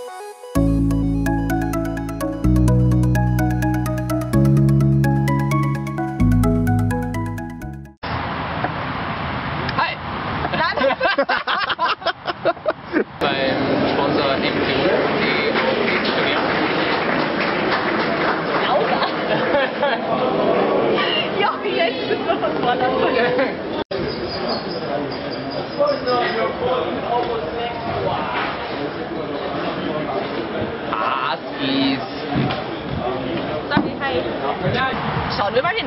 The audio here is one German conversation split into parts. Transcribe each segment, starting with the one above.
Hi! Beim Sponsor MTU, die Europäische Turnier. Ja, jetzt ist noch was vorne. Schauen wir mal hin.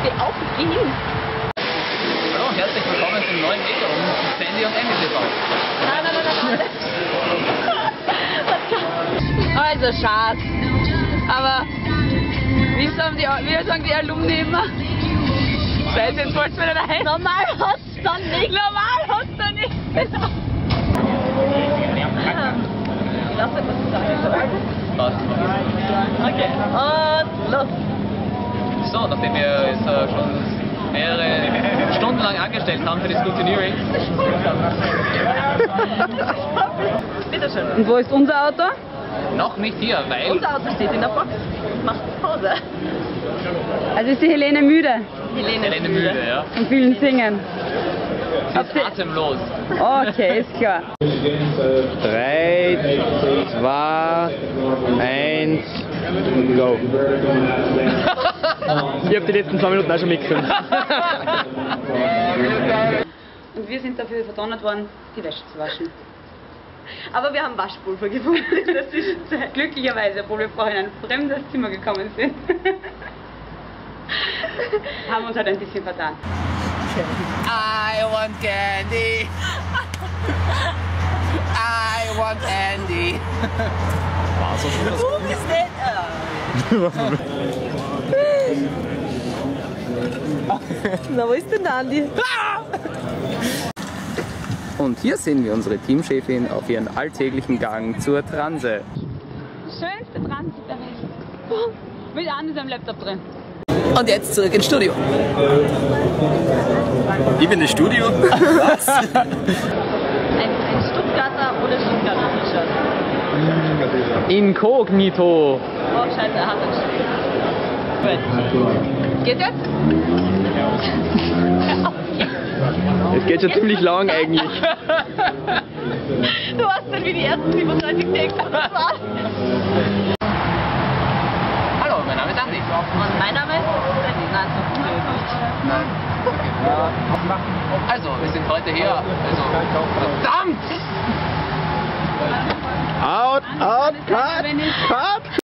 Steh auf, geh hin. Hallo, herzlich willkommen zum neuen Medium Sandy und Emmy TV. Nein, nein, nein, nein. Also, Schatz. Aber, wie sagen die, wie sagen die Alumni immer? Seid jetzt wollt's wieder daheim. Normal hast du dann nicht. Normal hast du nicht dir was sagen. Okay. Und los. So, nachdem wir jetzt äh, schon mehrere Stunden lang angestellt haben für das Scrutineering, Bitteschön. Und wo ist unser Auto? noch nicht hier, weil Unser Auto steht in der Box. Macht Pause. Also ist die Helene müde Helene, Helene müde, ja. von vielen Singen. Sie ist atemlos. Okay, ist klar. 3, 2, 1, go. Ich habe die letzten zwei Minuten auch schon mitgekriegt. Und wir sind dafür verdonnert worden, die Wäsche zu waschen. Aber wir haben Waschpulver gefunden in der Zwischenzeit. Glücklicherweise, obwohl wir vorhin in ein fremdes Zimmer gekommen sind, haben wir uns halt ein bisschen vertan. I want candy. I want candy. Wo bist denn? Na, wo ist denn der Andi? Und hier sehen wir unsere Teamchefin auf ihren alltäglichen Gang zur Transe. Schönste Welt. Mit Andi seinem Laptop drin. Und jetzt zurück ins Studio. Ich bin das Studio. Ein, ein Stuttgarter oder Stuttgarter T-Shirt. Inkognito. Oh, scheiße, er hat Gut. Geht jetzt? Es geht schon ziemlich lang eigentlich. Du hast dann wie die ersten 37 Texte das war's. Hallo, mein Name ist Andi. Und mein Name ist Nein, Nein. Also, wir sind heute hier. Also, verdammt! Tat, tat, tat.